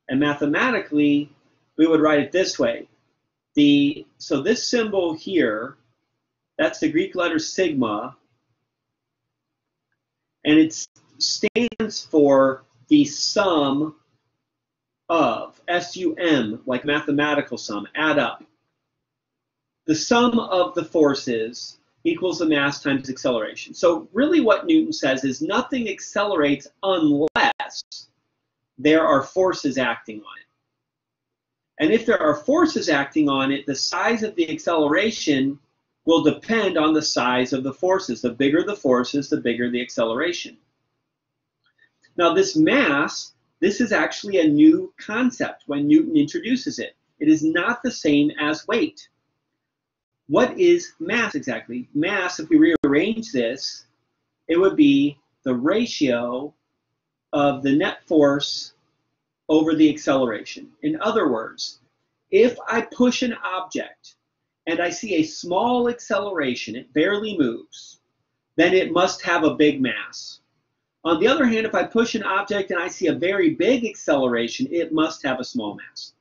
And mathematically, we would write it this way. The, so this symbol here, that's the Greek letter sigma, And it stands for the sum of, S-U-M, like mathematical sum, add up. The sum of the forces equals the mass times acceleration. So really what Newton says is nothing accelerates unless there are forces acting on it. And if there are forces acting on it, the size of the acceleration will depend on the size of the forces. The bigger the forces, the bigger the acceleration. Now this mass, this is actually a new concept when Newton introduces it. It is not the same as weight. What is mass exactly? Mass, if we rearrange this, it would be the ratio of the net force over the acceleration. In other words, if I push an object and I see a small acceleration, it barely moves, then it must have a big mass. On the other hand, if I push an object and I see a very big acceleration, it must have a small mass.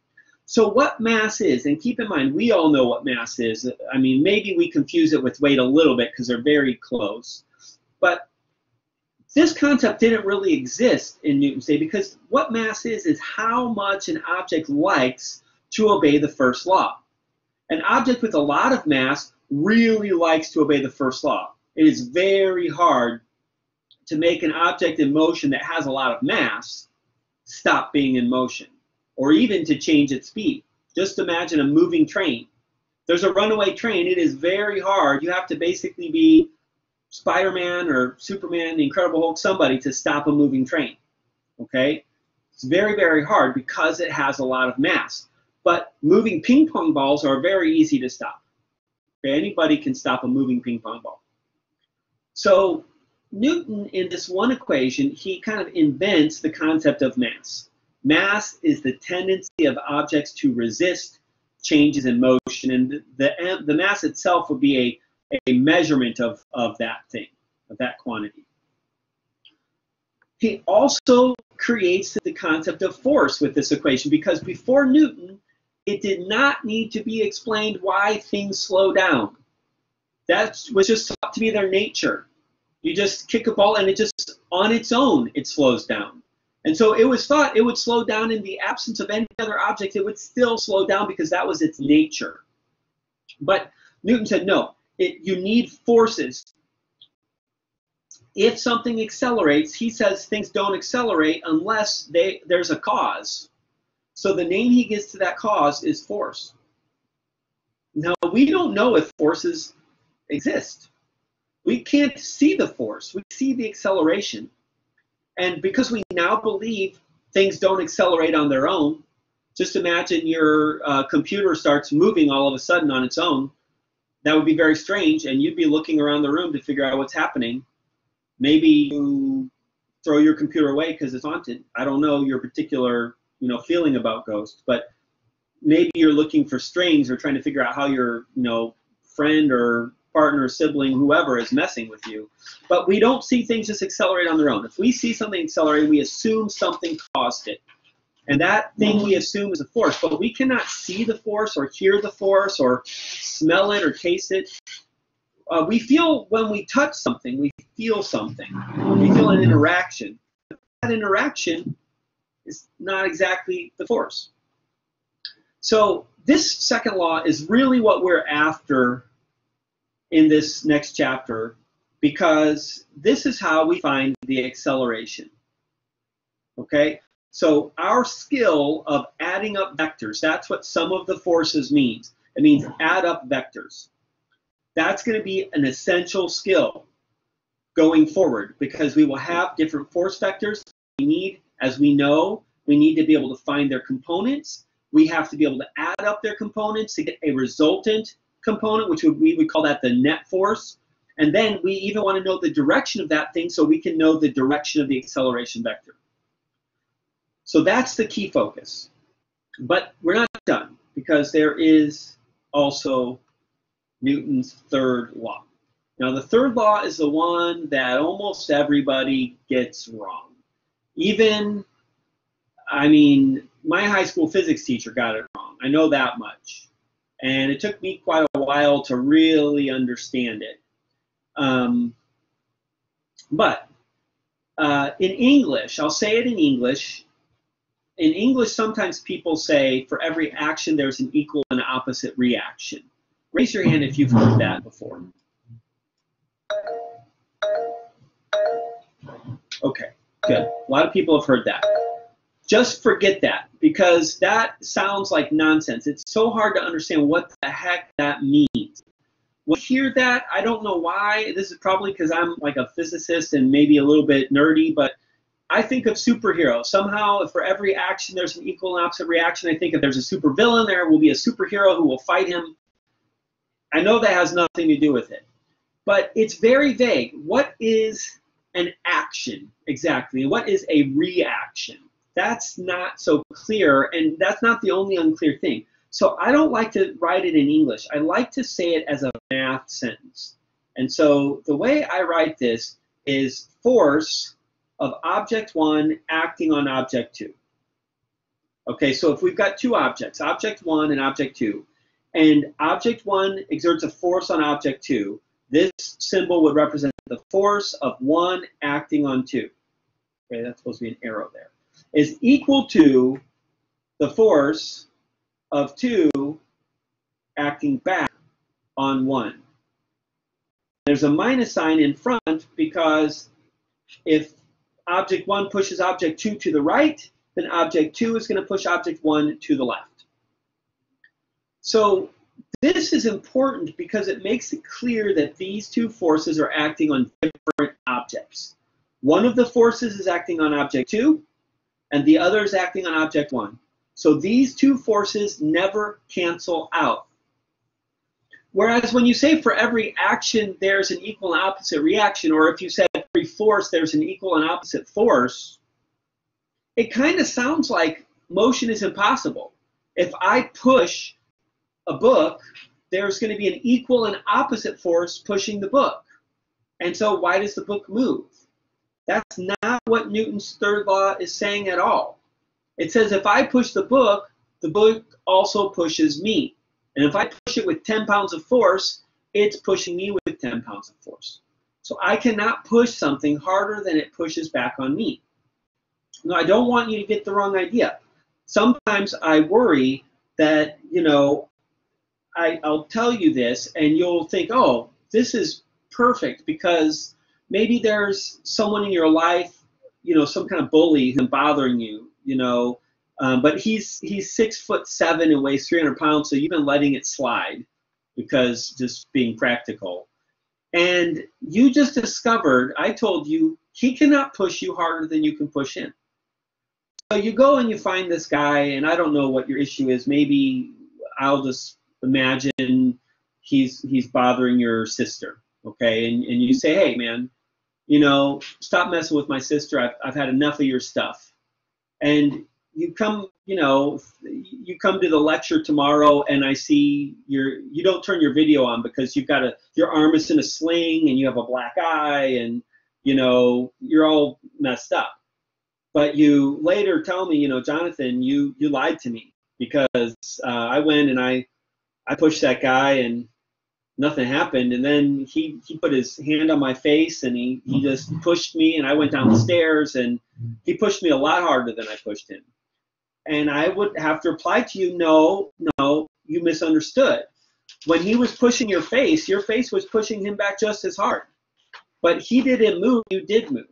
So what mass is, and keep in mind, we all know what mass is. I mean, maybe we confuse it with weight a little bit because they're very close. But this concept didn't really exist in Newton's day because what mass is, is how much an object likes to obey the first law. An object with a lot of mass really likes to obey the first law. It is very hard to make an object in motion that has a lot of mass stop being in motion or even to change its speed. Just imagine a moving train. There's a runaway train. It is very hard. You have to basically be Spider-Man or Superman, the Incredible Hulk, somebody to stop a moving train. Okay? It's very, very hard because it has a lot of mass. But moving ping pong balls are very easy to stop. Anybody can stop a moving ping pong ball. So Newton, in this one equation, he kind of invents the concept of mass. Mass is the tendency of objects to resist changes in motion, and the, the, mass itself would be a, a measurement of, of that thing, of that quantity. He also creates the concept of force with this equation because before Newton, it did not need to be explained why things slow down. That was just thought to be their nature. You just kick a ball and it just, on its own, it slows down. And so it was thought it would slow down in the absence of any other object. It would still slow down because that was its nature. But Newton said, no, it, you need forces. If something accelerates, he says things don't accelerate unless they, there's a cause. So the name he gives to that cause is force. Now, we don't know if forces exist. We can't see the force. We see the acceleration. And because we now believe things don't accelerate on their own, just imagine your uh, computer starts moving all of a sudden on its own. That would be very strange, and you'd be looking around the room to figure out what's happening. Maybe you throw your computer away because it's haunted. I don't know your particular you know feeling about ghosts, but maybe you're looking for strings or trying to figure out how your you know friend or partner, or sibling, whoever is messing with you. But we don't see things just accelerate on their own. If we see something accelerate, we assume something caused it. And that thing we assume is a force, but we cannot see the force or hear the force or smell it or taste it. Uh, we feel when we touch something, we feel something. We feel an interaction. That interaction is not exactly the force. So this second law is really what we're after in this next chapter because this is how we find the acceleration. Okay? So our skill of adding up vectors, that's what sum of the forces means. It means add up vectors. That's going to be an essential skill going forward because we will have different force vectors. We need, as we know, we need to be able to find their components. We have to be able to add up their components to get a resultant component, which we would call that the net force. And then we even want to know the direction of that thing so we can know the direction of the acceleration vector. So that's the key focus. But we're not done because there is also Newton's third law. Now, the third law is the one that almost everybody gets wrong. Even, I mean, my high school physics teacher got it wrong. I know that much and it took me quite a while to really understand it. Um, but uh, in English, I'll say it in English. In English, sometimes people say for every action there's an equal and opposite reaction. Raise your hand if you've heard that before. Okay, good. A lot of people have heard that. Just forget that because that sounds like nonsense. It's so hard to understand what the heck that means. When you hear that, I don't know why. This is probably because I'm like a physicist and maybe a little bit nerdy, but I think of superheroes. Somehow, for every action, there's an equal and opposite reaction. I think if there's a supervillain, there will be a superhero who will fight him. I know that has nothing to do with it, but it's very vague. What is an action exactly? What is a reaction? That's not so clear, and that's not the only unclear thing. So I don't like to write it in English. I like to say it as a math sentence. And so the way I write this is force of object one acting on object two. Okay, so if we've got two objects, object one and object two, and object one exerts a force on object two, this symbol would represent the force of one acting on two. Okay, that's supposed to be an arrow there. Is equal to the force of two acting back on one. There's a minus sign in front because if object one pushes object two to the right, then object two is going to push object one to the left. So this is important because it makes it clear that these two forces are acting on different objects. One of the forces is acting on object two, and the other is acting on object one. So these two forces never cancel out. Whereas when you say for every action there's an equal and opposite reaction, or if you said every force there's an equal and opposite force, it kind of sounds like motion is impossible. If I push a book, there's going to be an equal and opposite force pushing the book. And so why does the book move? That's not what Newton's third law is saying at all. It says if I push the book, the book also pushes me. And if I push it with 10 pounds of force, it's pushing me with 10 pounds of force. So I cannot push something harder than it pushes back on me. Now, I don't want you to get the wrong idea. Sometimes I worry that, you know, I, I'll tell you this and you'll think, oh, this is perfect because maybe there's someone in your life, you know, some kind of bully who's bothering you, you know, um, but he's he's six foot seven and weighs 300 pounds, so you've been letting it slide because just being practical. And you just discovered, I told you, he cannot push you harder than you can push him. So you go and you find this guy, and I don't know what your issue is. Maybe I'll just imagine he's he's bothering your sister, okay? And and you say, hey man, you know, stop messing with my sister. I've I've had enough of your stuff. And you come, you know, you come to the lecture tomorrow and I see your, you don't turn your video on because you've got a, your arm is in a sling and you have a black eye and, you know, you're all messed up. But you later tell me, you know, Jonathan, you, you lied to me because uh, I went and I, I pushed that guy and nothing happened. And then he, he put his hand on my face and he, he just pushed me and I went down the stairs and he pushed me a lot harder than I pushed him and I would have to reply to you, no, no, you misunderstood. When he was pushing your face, your face was pushing him back just as hard. But he didn't move, you did move.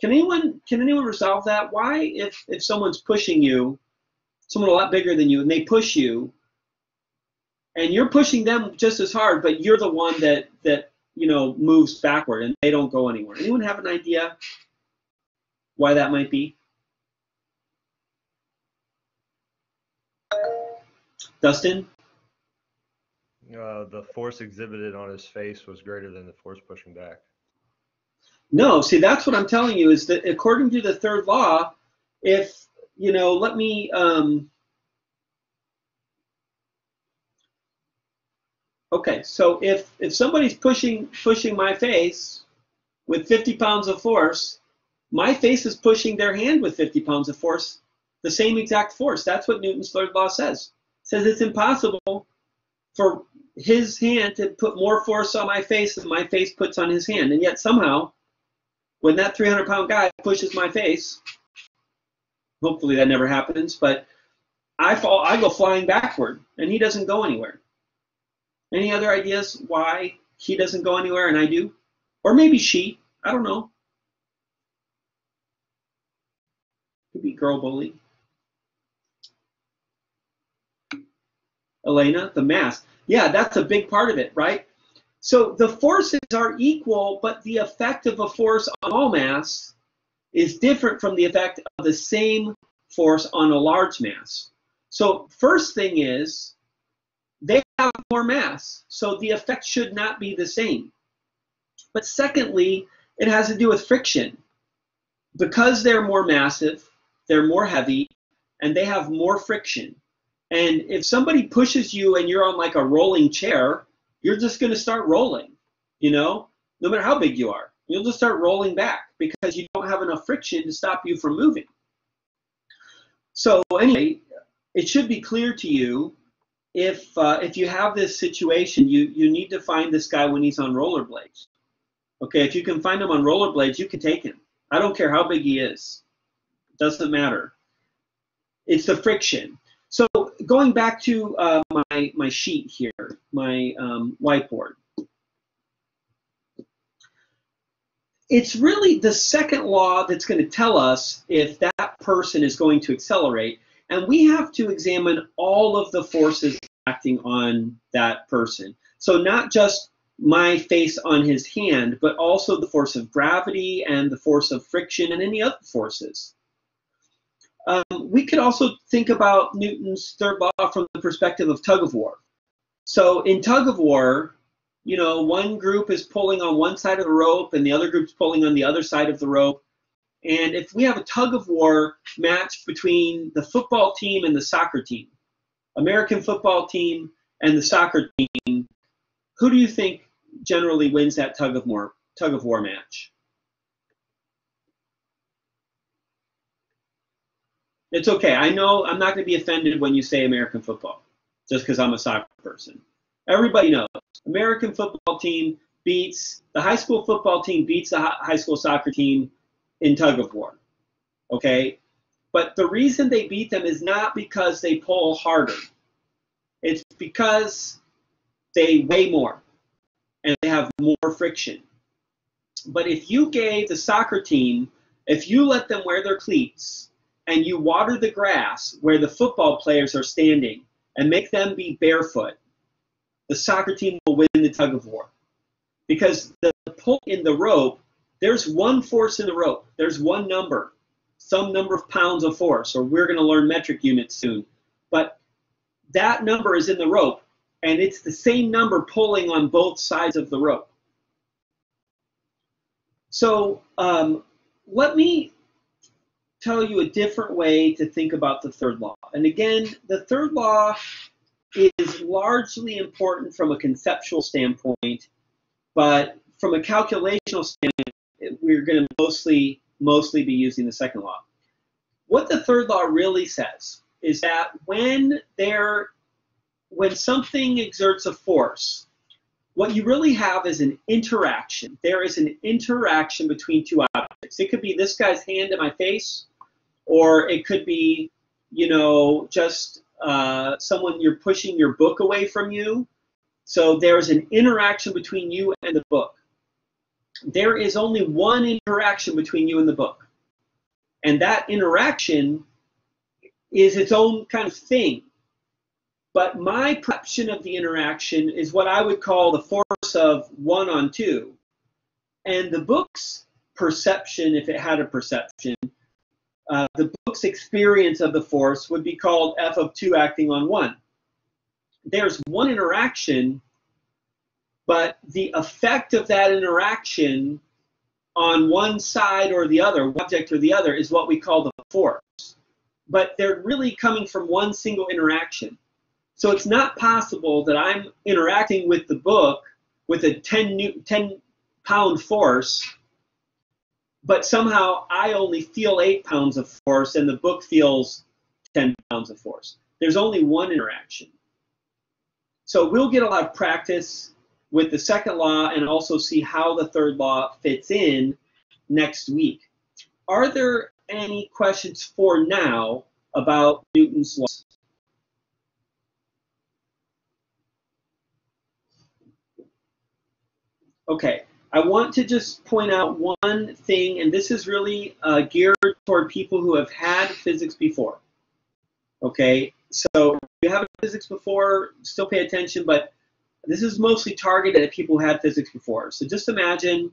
Can anyone can anyone resolve that? Why if if someone's pushing you, someone a lot bigger than you, and they push you, and you're pushing them just as hard, but you're the one that that you know moves backward and they don't go anywhere. Anyone have an idea why that might be? Dustin? Uh, the force exhibited on his face was greater than the force pushing back. No, see, that's what I'm telling you is that according to the third law, if, you know, let me, um, okay, so if, if somebody's pushing, pushing my face with 50 pounds of force, my face is pushing their hand with 50 pounds of force, the same exact force. That's what Newton's third law says says it's impossible for his hand to put more force on my face than my face puts on his hand. And yet somehow when that 300 pound guy pushes my face, hopefully that never happens, but I fall, I go flying backward, and he doesn't go anywhere. Any other ideas why he doesn't go anywhere and I do? Or maybe she, I don't know. Could be girl bully. Elena, the mass. Yeah, that's a big part of it, right? So the forces are equal, but the effect of a force on all mass is different from the effect of the same force on a large mass. So first thing is have more mass, so the effect should not be the same. But secondly, it has to do with friction. Because they're more massive, they're more heavy, and they have more friction. And if somebody pushes you and you're on like a rolling chair, you're just going to start rolling, you know, no matter how big you are. You'll just start rolling back because you don't have enough friction to stop you from moving. So anyway, it should be clear to you if uh, if you have this situation, you you need to find this guy when he's on rollerblades. Okay, if you can find him on rollerblades, you can take him. I don't care how big he is. It doesn't matter. It's the friction. So going back to uh, my, my sheet here, my um, whiteboard. It's really the second law that's going to tell us if that person is going to accelerate. And we have to examine all of the forces acting on that person. So not just my face on his hand, but also the force of gravity and the force of friction and any other forces. Um, we could also think about Newton's third law from the perspective of tug of war. So in tug of war, you know, one group is pulling on one side of the rope and the other group's pulling on the other side of the rope. And if we have a tug of war match between the football team and the soccer team, American football team and the soccer team, who do you think generally wins that tug of war tug of war match? It's okay. I know I'm not going to be offended when you say American football, just because I'm a soccer person. Everybody knows American football team beats the high school football team beats the high school soccer team in tug of war. Okay, but the reason they beat them is not because they pull harder. It's because they weigh more and they have more friction. But if you gave the soccer team, if you let them wear their cleats and you water the grass where the football players are standing and make them be barefoot, the soccer team will win the tug of war. Because the pull in the rope, there's one force in the rope, there's one number, some number of pounds of force, or we're going to learn metric units soon. But that number is in the rope, and it's the same number pulling on both sides of the rope. So um, let me tell you a different way to think about the third law. And again, the third law is largely important from a conceptual standpoint, but from a calculational standpoint, we're going to mostly mostly be using the second law. What the third law really says is that when there when something exerts a force, what you really have is an interaction. There is an interaction between two objects. It could be this guy's hand in my face, or it could be, you know, just uh, someone you're pushing your book away from you. So there's an interaction between you and the book. There is only one interaction between you and the book. And that interaction is its own kind of thing. But my perception of the interaction is what I would call the force of one on two. And the book's perception, if it had a perception, uh, the book's experience of the force would be called f of 2 acting on 1. There's one interaction, but the effect of that interaction on one side or the other, object or the other, is what we call the force. But they're really coming from one single interaction. So it's not possible that I'm interacting with the book with a 10, new, 10 pound force but somehow I only feel eight pounds of force and the book feels 10 pounds of force. There's only one interaction. So we'll get a lot of practice with the second law and also see how the third law fits in next week. Are there any questions for now about Newton's laws? Okay, I want to just point out one thing, and this is really uh, geared toward people who have had physics before. Okay, so if you haven't physics before, still pay attention, but this is mostly targeted at people who had physics before. So just imagine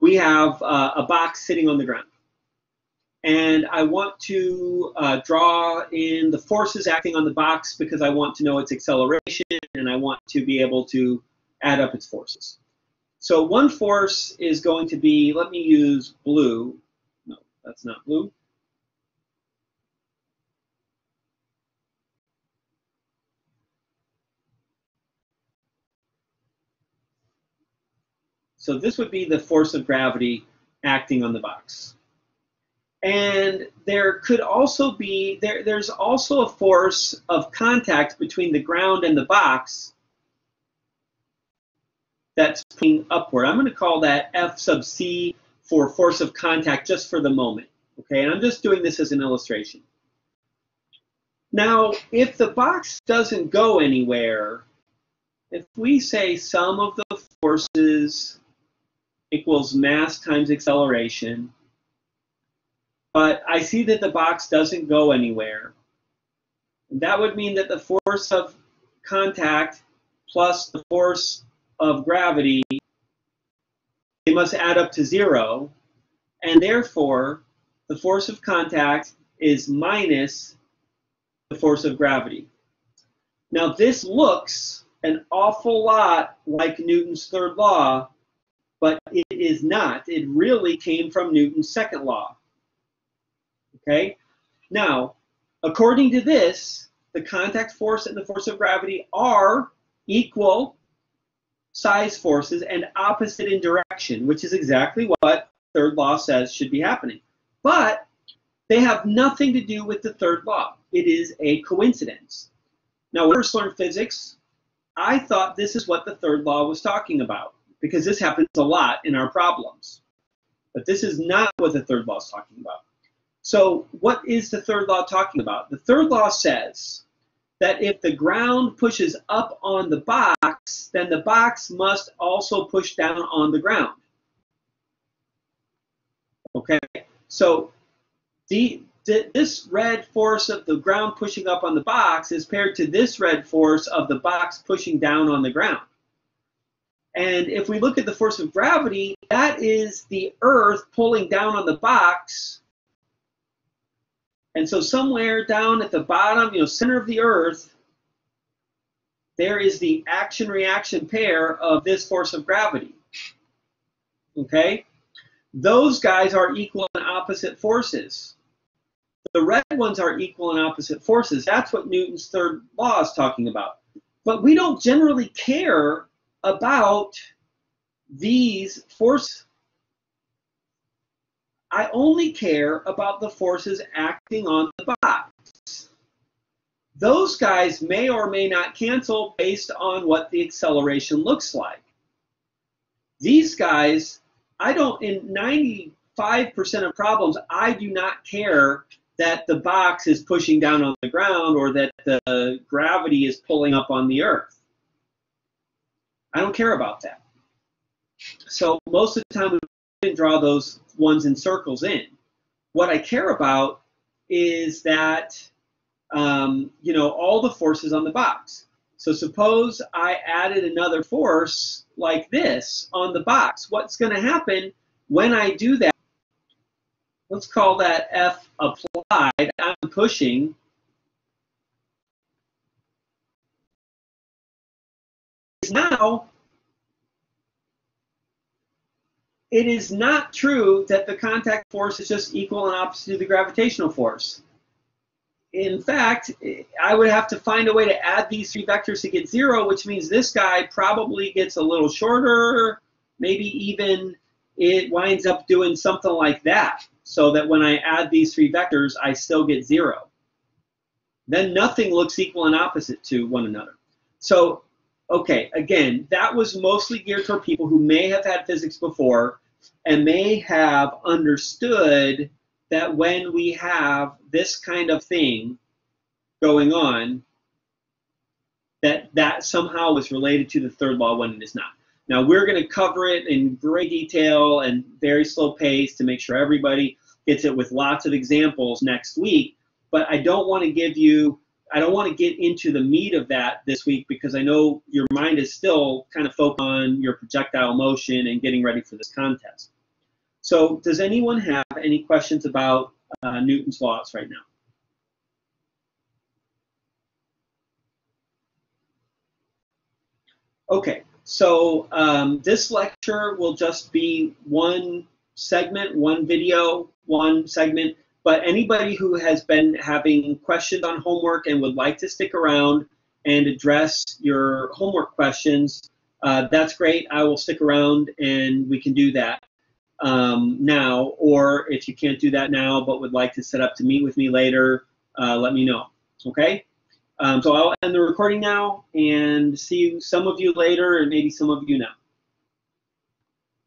we have uh, a box sitting on the ground. And I want to uh, draw in the forces acting on the box because I want to know its acceleration and I want to be able to add up its forces. So one force is going to be, let me use blue. No, that's not blue. So this would be the force of gravity acting on the box. And there could also be, there, there's also a force of contact between the ground and the box that's pulling upward. I'm going to call that F sub C for force of contact just for the moment. Okay, and I'm just doing this as an illustration. Now, if the box doesn't go anywhere, if we say sum of the forces equals mass times acceleration. But I see that the box doesn't go anywhere. That would mean that the force of contact plus the force of gravity, they must add up to zero. And therefore, the force of contact is minus the force of gravity. Now, this looks an awful lot like Newton's third law, but it is not. It really came from Newton's second law. Okay? Now, according to this, the contact force and the force of gravity are equal size forces and opposite in direction, which is exactly what third law says should be happening. But they have nothing to do with the third law. It is a coincidence. Now, when I first learned physics, I thought this is what the third law was talking about because this happens a lot in our problems. But this is not what the third law is talking about. So what is the third law talking about? The third law says that if the ground pushes up on the box, then the box must also push down on the ground. Okay, so the, the, this red force of the ground pushing up on the box is paired to this red force of the box pushing down on the ground. And if we look at the force of gravity, that is the Earth pulling down on the box. And so somewhere down at the bottom, you know, center of the Earth, there is the action-reaction pair of this force of gravity. Okay? Those guys are equal and opposite forces. The red ones are equal and opposite forces. That's what Newton's third law is talking about. But we don't generally care about these forces. I only care about the forces acting on the box. Those guys may or may not cancel based on what the acceleration looks like. These guys, I don't, in 95% of problems, I do not care that the box is pushing down on the ground or that the gravity is pulling up on the earth. I don't care about that. So most of the time, we can draw those ones in circles in. What I care about is that, um, you know, all the forces on the box. So suppose I added another force like this on the box. What's going to happen when I do that? Let's call that F applied. I'm pushing now it is not true that the contact force is just equal and opposite to the gravitational force. In fact, I would have to find a way to add these three vectors to get zero, which means this guy probably gets a little shorter, maybe even it winds up doing something like that, so that when I add these three vectors, I still get zero. Then nothing looks equal and opposite to one another. So Okay, again, that was mostly geared toward people who may have had physics before. and may have understood that when we have this kind of thing going on, that that somehow is related to the third law when it is not. Now we're going to cover it in great detail and very slow pace to make sure everybody gets it with lots of examples next week. But I don't want to give you, I don't want to get into the meat of that this week because I know your mind is still kind of focused on your projectile motion and getting ready for this contest. So does anyone have any questions about uh, Newton's laws right now? Okay, so um, this lecture will just be one segment, one video, one segment. But anybody who has been having questions on homework and would like to stick around and address your homework questions, uh, that's great. I will stick around and we can do that um, now. Or if you can't do that now but would like to set up to meet with me later, uh, let me know. Okay? Um, so I'll end the recording now and see some of you later and maybe some of you now.